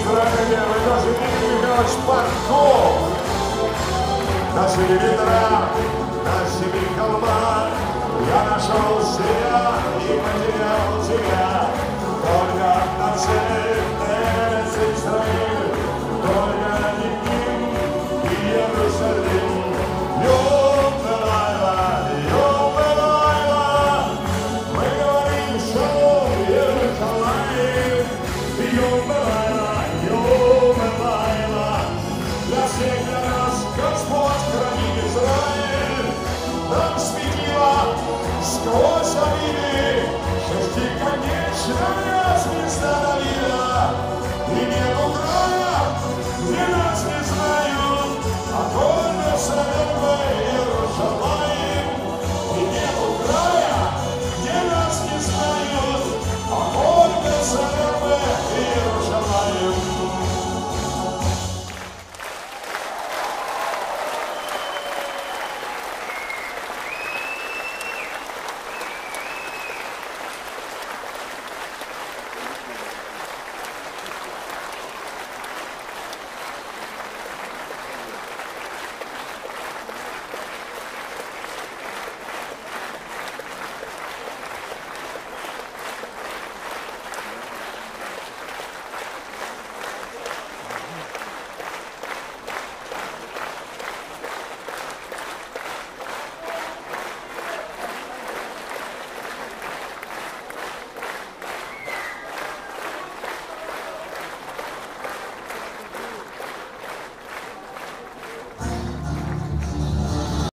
Израиля, вы даже не Михайлович Панков, нашего лидера, нашими холма. Я нашел себя и потерял тебя, только на цель Эрец Израиль, только не одним, и я Иерусалим. сквозь долины, шести конечная звезда долина, и небо